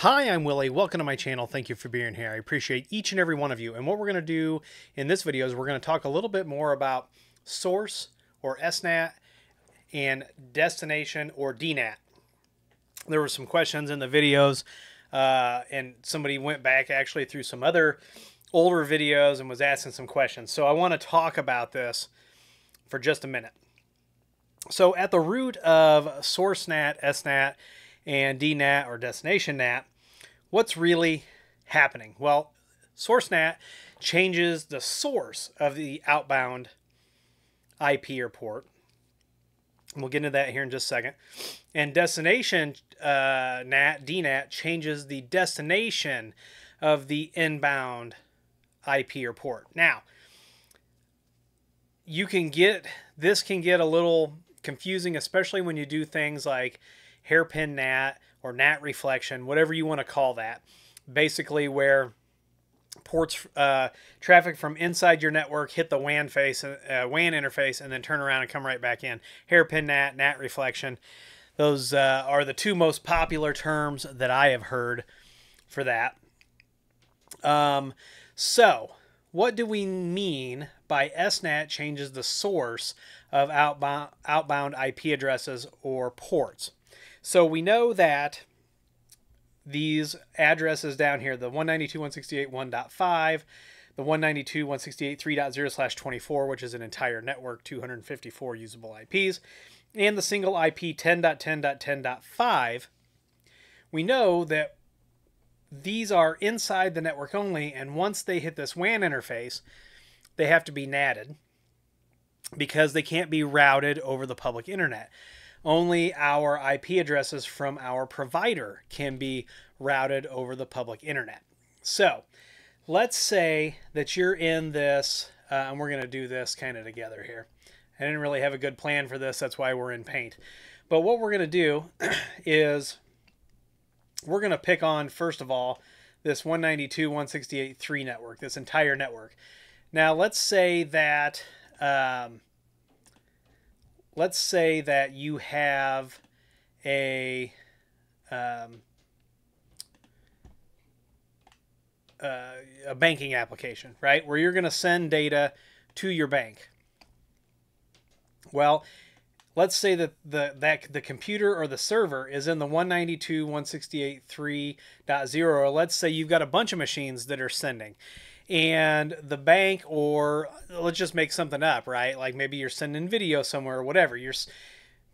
Hi, I'm Willie. Welcome to my channel. Thank you for being here. I appreciate each and every one of you. And what we're going to do in this video is we're going to talk a little bit more about source or SNAT and destination or DNAT. There were some questions in the videos uh, and somebody went back actually through some other older videos and was asking some questions. So I want to talk about this for just a minute. So at the root of source SourceNat, SNAT, and DNAT or Destination NAT, what's really happening? Well, source NAT changes the source of the outbound IP or port. We'll get into that here in just a second. And destination uh, NAT, DNAT, changes the destination of the inbound IP or port. Now, you can get, this can get a little confusing, especially when you do things like hairpin NAT or NAT reflection, whatever you want to call that. Basically, where ports uh, traffic from inside your network hit the WAN face, uh, WAN interface, and then turn around and come right back in. Hairpin NAT, NAT reflection. Those uh, are the two most popular terms that I have heard for that. Um, so, what do we mean by SNAT changes the source of outbound, outbound IP addresses or ports? So we know that these addresses down here, the 192.168.1.5, the 192.168.3.0 slash 24, which is an entire network, 254 usable IPs, and the single IP 10.10.10.5, we know that these are inside the network only, and once they hit this WAN interface, they have to be NATed because they can't be routed over the public internet only our IP addresses from our provider can be routed over the public internet. So let's say that you're in this, uh, and we're going to do this kind of together here. I didn't really have a good plan for this, that's why we're in Paint. But what we're going to do is we're going to pick on, first of all, this 192.168.3 network, this entire network. Now, let's say that um, let's say that you have a um, uh, a banking application, right, where you're going to send data to your bank. Well, let's say that the that the computer or the server is in the 192.168.3.0 or let's say you've got a bunch of machines that are sending and the bank or let's just make something up right? Like maybe you're sending video somewhere or whatever. You're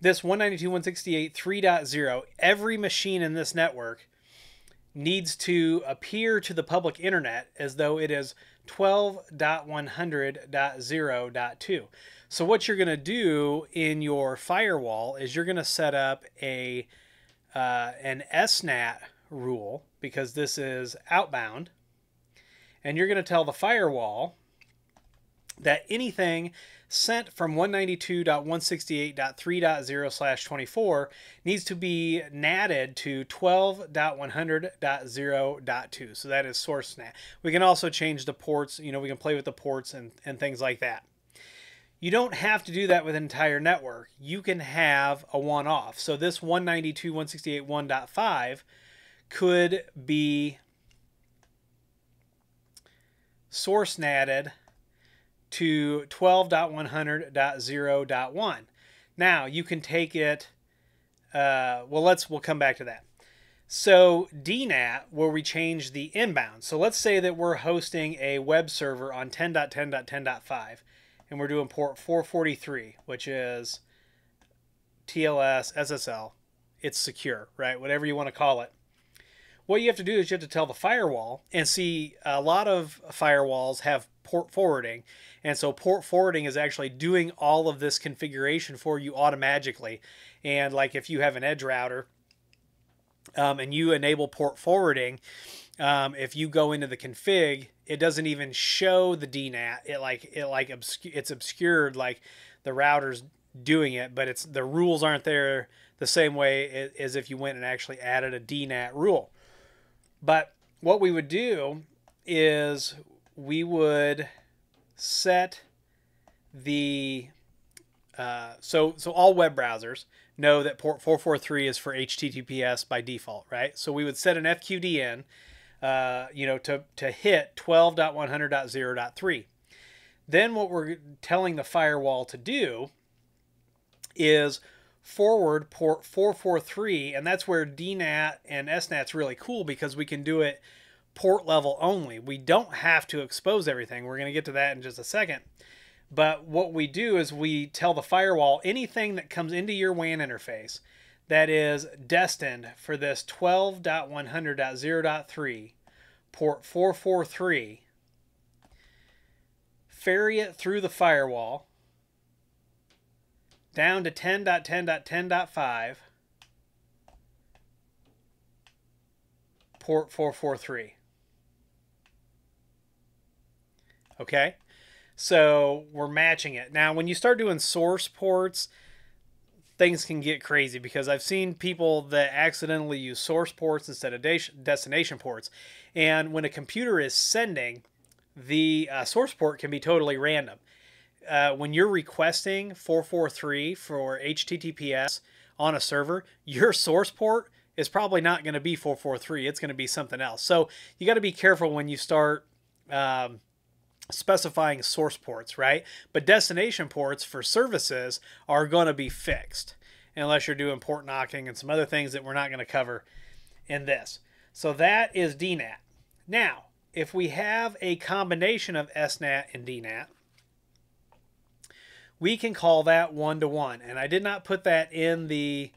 this 192.168.3.0 every machine in this network needs to appear to the public internet as though it is 12.100.0.2 so what you're going to do in your firewall is you're going to set up a uh, an SNAT rule because this is outbound and you're going to tell the firewall that anything sent from 192.168.3.0 slash 24 needs to be natted to 12.100.0.2. So that is source NAT. We can also change the ports, you know, we can play with the ports and, and things like that. You don't have to do that with an entire network. You can have a one-off. So this 192.168.1.5 could be source natted to 12.100.0.1. Now you can take it. Uh, well, let's we'll come back to that. So DNAT, where we change the inbound. So let's say that we're hosting a web server on 10.10.10.5, and we're doing port 443, which is TLS SSL. It's secure, right? Whatever you want to call it what you have to do is you have to tell the firewall and see a lot of firewalls have port forwarding. And so port forwarding is actually doing all of this configuration for you automatically. And like if you have an edge router um, and you enable port forwarding um, if you go into the config it doesn't even show the dnat it like it like obscu- it's obscured like the router's doing it but it's the rules aren't there the same way as if you went and actually added a dnat rule but what we would do is we would set the uh, so so all web browsers know that port 443 is for HTTPS by default, right? So we would set an FQDN, uh, you know, to, to hit 12.100.0.3. Then what we're telling the firewall to do is forward port 443, and that's where DNAT and SNAT's really cool because we can do it port level only. We don't have to expose everything. We're going to get to that in just a second. But what we do is we tell the firewall anything that comes into your WAN interface that is destined for this 12.100.0.3 port 443 ferry it through the firewall down to 10.10.10.5 port 443 okay so we're matching it. Now, when you start doing source ports, things can get crazy because I've seen people that accidentally use source ports instead of destination ports. And when a computer is sending, the uh, source port can be totally random. Uh, when you're requesting 443 for HTTPS on a server, your source port is probably not going to be 443. It's going to be something else. So you got to be careful when you start um, specifying source ports, right? But destination ports for services are going to be fixed unless you're doing port knocking and some other things that we're not going to cover in this. So that is DNAT. Now, if we have a combination of SNAT and DNAT, we can call that one-to-one. And I did not put that in the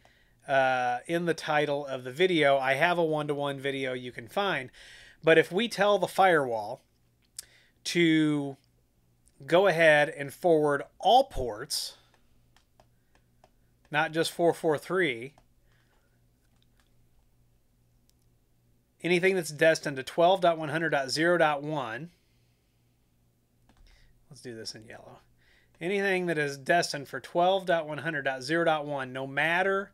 uh, in the title of the video. I have a one-to-one -one video you can find. But if we tell the firewall to go ahead and forward all ports, not just 443, anything that's destined to 12.100.0.1. Let's do this in yellow. Anything that is destined for 12.100.0.1, no matter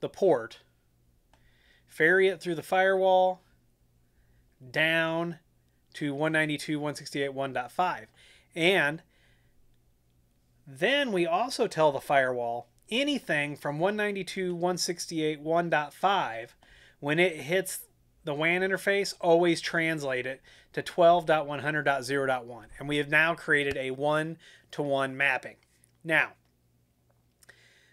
the port, ferry it through the firewall, down, to 192.168.1.5. And then we also tell the firewall anything from 192.168.1.5 when it hits the WAN interface, always translate it to 12.100.0.1. And we have now created a one-to-one -one mapping. Now,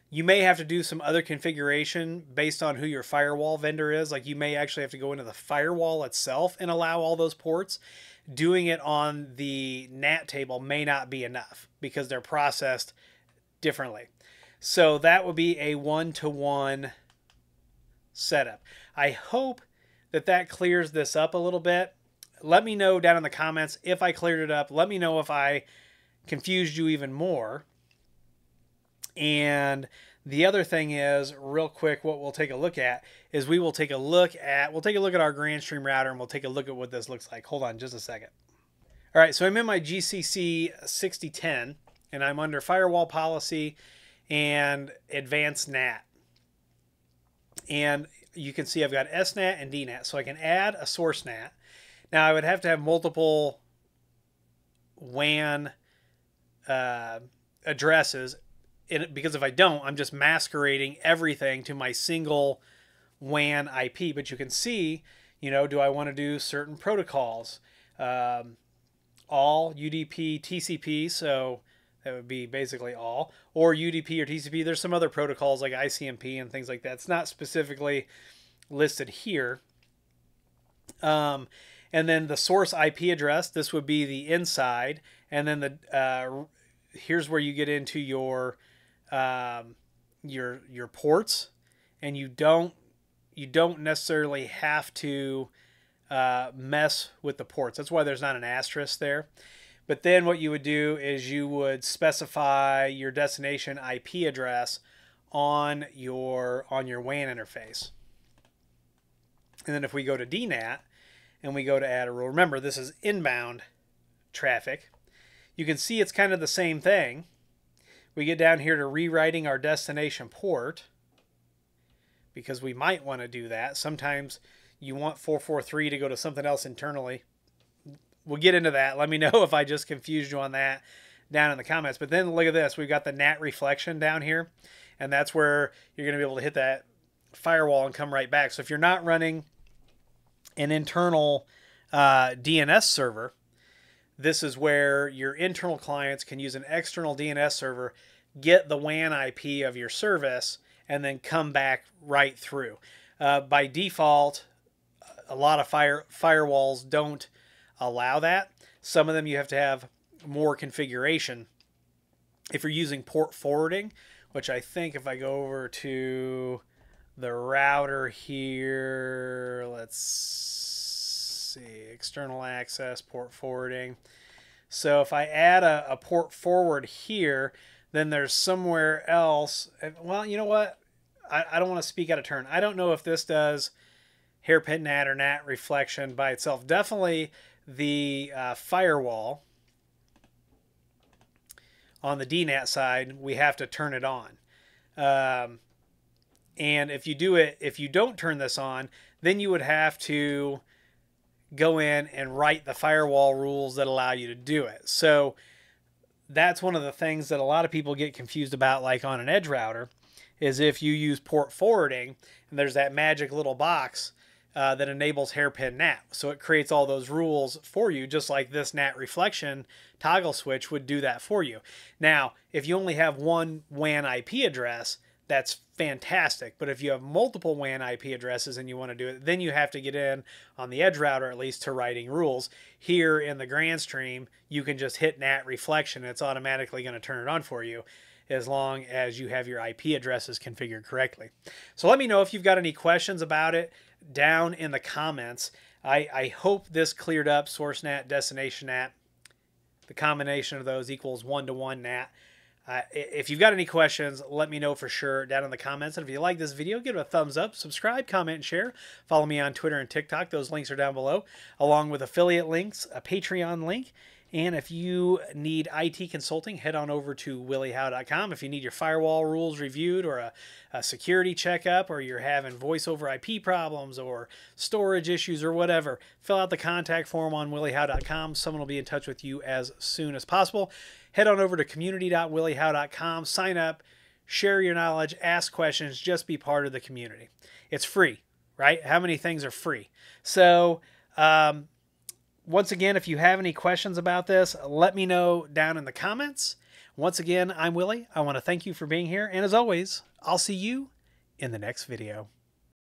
you may have to do some other configuration based on who your firewall vendor is. Like you may actually have to go into the firewall itself and allow all those ports. Doing it on the NAT table may not be enough because they're processed differently. So that would be a one-to-one -one setup. I hope that that clears this up a little bit. Let me know down in the comments if I cleared it up. Let me know if I confused you even more. And the other thing is, real quick, what we'll take a look at is we will take a look at, we'll take a look at our Grandstream router and we'll take a look at what this looks like. Hold on just a second. All right, so I'm in my GCC 6010 and I'm under firewall policy and advanced NAT. And you can see I've got SNAT and DNAT. So I can add a source NAT. Now I would have to have multiple WAN uh, addresses it, because if I don't, I'm just masquerading everything to my single WAN IP. But you can see, you know, do I want to do certain protocols? Um, all UDP, TCP, so that would be basically all, or UDP or TCP. There's some other protocols like ICMP and things like that. It's not specifically listed here. Um, and then the source IP address, this would be the inside, and then the uh, here's where you get into your um, your your ports, and you don't you don't necessarily have to uh, mess with the ports. That's why there's not an asterisk there. But then what you would do is you would specify your destination IP address on your on your WAN interface. And then if we go to DNAT and we go to add a rule, remember this is inbound traffic. You can see it's kind of the same thing we get down here to rewriting our destination port because we might want to do that. Sometimes you want 443 to go to something else internally. We'll get into that. Let me know if I just confused you on that down in the comments. But then look at this. We've got the NAT reflection down here. and that's where you're going to be able to hit that firewall and come right back. So if you're not running an internal uh, DNS server, this is where your internal clients can use an external DNS server, get the WAN IP of your service, and then come back right through. Uh, by default, a lot of fire firewalls don't allow that. Some of them you have to have more configuration. If you're using port forwarding, which I think if I go over to the router here, let's see, external access, port forwarding. So if I add a, a port forward here, then there's somewhere else. Well, you know what? I, I don't want to speak out of turn. I don't know if this does hairpin NAT or NAT reflection by itself. Definitely the uh, firewall on the DNAT side, we have to turn it on. Um, and if you do it, if you don't turn this on, then you would have to go in and write the firewall rules that allow you to do it. So that's one of the things that a lot of people get confused about, like on an edge router, is if you use port forwarding and there's that magic little box uh, that enables hairpin NAT. So it creates all those rules for you, just like this NAT reflection toggle switch would do that for you. Now, if you only have one WAN IP address, that's fantastic. But if you have multiple WAN IP addresses and you want to do it, then you have to get in on the edge router at least to writing rules. Here in the Grandstream, you can just hit NAT reflection. It's automatically going to turn it on for you as long as you have your IP addresses configured correctly. So let me know if you've got any questions about it down in the comments. I, I hope this cleared up source NAT, destination NAT. The combination of those equals one-to-one NAT. Uh, if you've got any questions, let me know for sure down in the comments. And if you like this video, give it a thumbs up, subscribe, comment, and share. Follow me on Twitter and TikTok. Those links are down below, along with affiliate links, a Patreon link, and if you need IT consulting, head on over to williehowe.com. If you need your firewall rules reviewed or a, a, security checkup or you're having voice over IP problems or storage issues or whatever, fill out the contact form on williehowe.com. Someone will be in touch with you as soon as possible. Head on over to community.williehowe.com, sign up, share your knowledge, ask questions, just be part of the community. It's free, right? How many things are free? So, um, once again, if you have any questions about this, let me know down in the comments. Once again, I'm Willie. I want to thank you for being here. And as always, I'll see you in the next video.